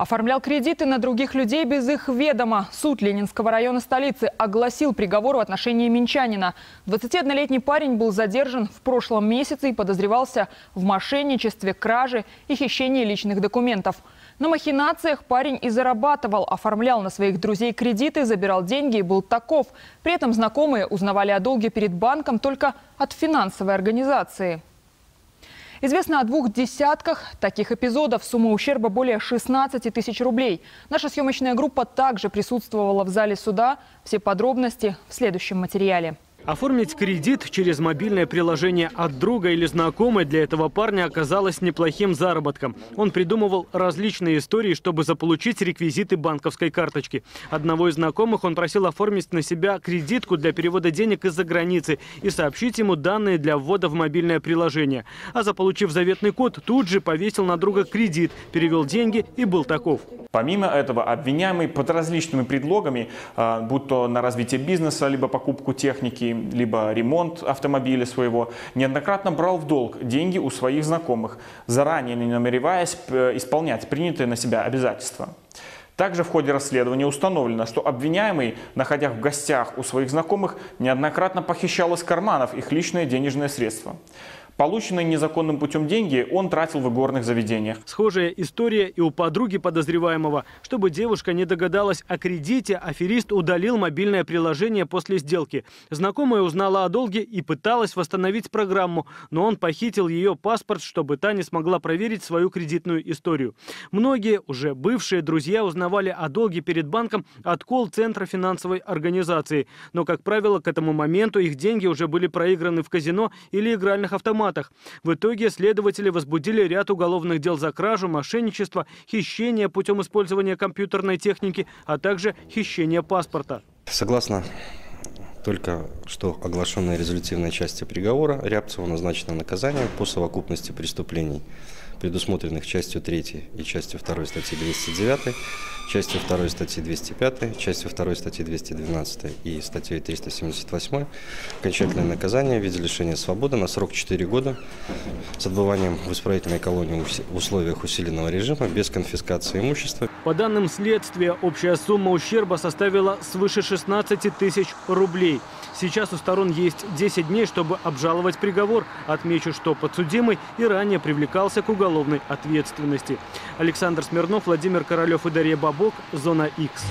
Оформлял кредиты на других людей без их ведома. Суд Ленинского района столицы огласил приговор в отношении минчанина. 21-летний парень был задержан в прошлом месяце и подозревался в мошенничестве, краже и хищении личных документов. На махинациях парень и зарабатывал, оформлял на своих друзей кредиты, забирал деньги и был таков. При этом знакомые узнавали о долге перед банком только от финансовой организации. Известно о двух десятках таких эпизодов. Сумма ущерба более 16 тысяч рублей. Наша съемочная группа также присутствовала в зале суда. Все подробности в следующем материале. Оформить кредит через мобильное приложение от друга или знакомой для этого парня оказалось неплохим заработком. Он придумывал различные истории, чтобы заполучить реквизиты банковской карточки. Одного из знакомых он просил оформить на себя кредитку для перевода денег из-за границы и сообщить ему данные для ввода в мобильное приложение. А заполучив заветный код, тут же повесил на друга кредит, перевел деньги и был таков. Помимо этого, обвиняемый под различными предлогами, а, будь то на развитие бизнеса, либо покупку техники, либо ремонт автомобиля своего, неоднократно брал в долг деньги у своих знакомых, заранее не намереваясь э, исполнять принятые на себя обязательства. Также в ходе расследования установлено, что обвиняемый, находясь в гостях у своих знакомых, неоднократно похищал из карманов их личные денежные средства. Полученные незаконным путем деньги он тратил в игорных заведениях. Схожая история и у подруги подозреваемого. Чтобы девушка не догадалась о кредите, аферист удалил мобильное приложение после сделки. Знакомая узнала о долге и пыталась восстановить программу, но он похитил ее паспорт, чтобы та не смогла проверить свою кредитную историю. Многие, уже бывшие друзья, узнавали о долге перед банком от колл-центра финансовой организации. Но, как правило, к этому моменту их деньги уже были проиграны в казино или игральных автоматах автоматах. В итоге следователи возбудили ряд уголовных дел за кражу, мошенничество, хищение путем использования компьютерной техники, а также хищение паспорта. Согласно только что оглашенной резолютивной части приговора Рябцеву назначено наказание по совокупности преступлений, предусмотренных частью 3 и частью 2 статьи 209, частью 2 статьи 205, частью 2 статьи 212 и статьей 378 окончательное наказание в виде лишения свободы на срок 4 года с отбыванием в исправительной колонии в условиях усиленного режима без конфискации имущества. По данным следствия, общая сумма ущерба составила свыше 16 тысяч рублей. Сейчас у сторон есть 10 дней, чтобы обжаловать приговор. Отмечу, что подсудимый и ранее привлекался к уголовной ответственности. Александр Смирнов, Владимир Королев и Дарья Бабок. Зона X.